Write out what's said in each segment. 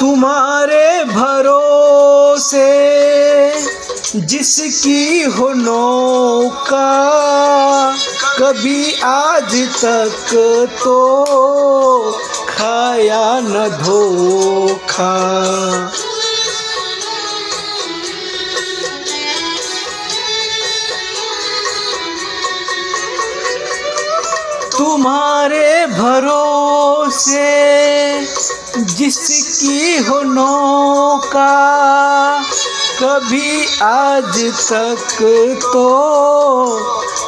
तुम्हारे भरोसे जिसकी हो नौका कभी आज तक तो खाया न धोखा। तुम्हारे भरोसे जिसकी हो नौका कभी आज तक तो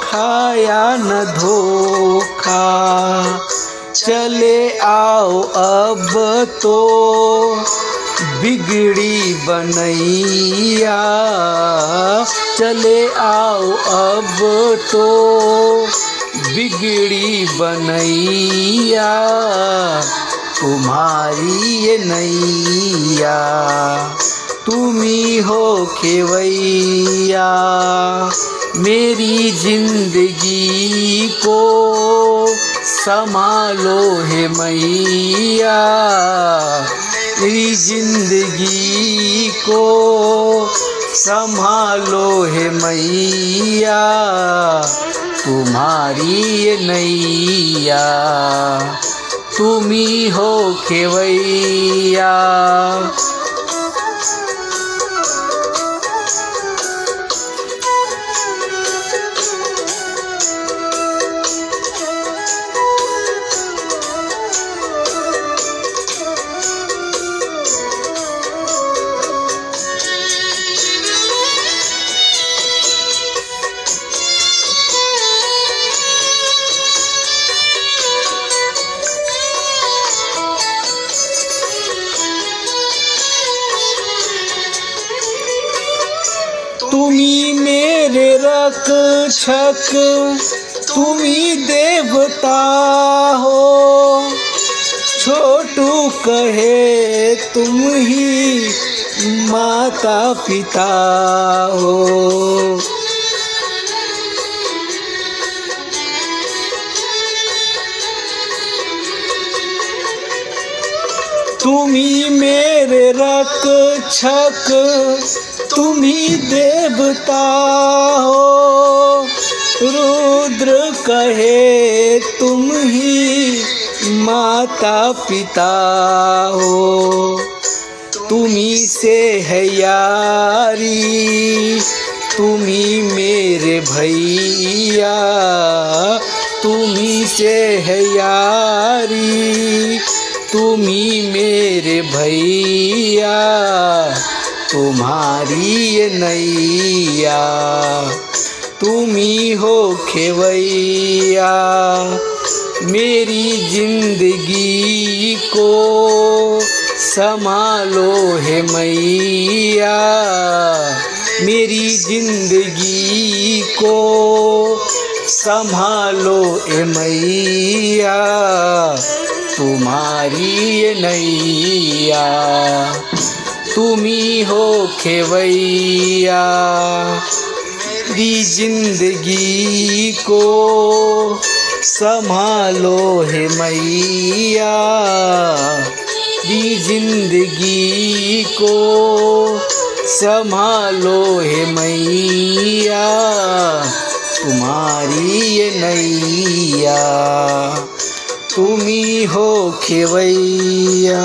खाया न धोखा। चले आओ अब तो बिगड़ी बनैया। चले आओ अब तो बिगड़ी बनैया। तुम्हारी ये नैया तुम्ही हो खेवैया मेरी ज़िंदगी को संभालो है मैया। मेरी ज़िंदगी को संभालो है मैया। तुम्हारी नैया। तुम्ही हो खेवैया मेरे रक्षक तुम्ही देवता हो। छोटू कहे तुम ही। माता पिता हो तुम्ही मेरे रक्षक तुम्ही देवता हो। रुद्र कहे, तुम ही माता पिता हो तुम्ही से है यारी तुम्ही मेरे भैया। तुम्ही से है यारी तुम्ही मेरे भैया, तुम्हारी ये नैया। तुम्ही हो खेवैया, मेरी ज़िंदगी को संभालो है मैया। मेरी ज़िंदगी को संभालो ए मैया। तुम्हारी नैया। तुम्ही हो खेवैया। मेरी ज़िंदगी को संभालो है मैया। मेरी ज़िंदगी को संभालो है मैया। तुम्हारी नैया। तुम्ही हो खेवैया